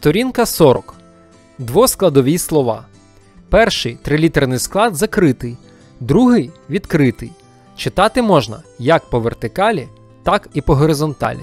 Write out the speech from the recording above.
Сторінка 40. Двоскладові слова. Перший трилітерний склад закритий, другий відкритий. Читати можна як по вертикалі, так і по горизонталі.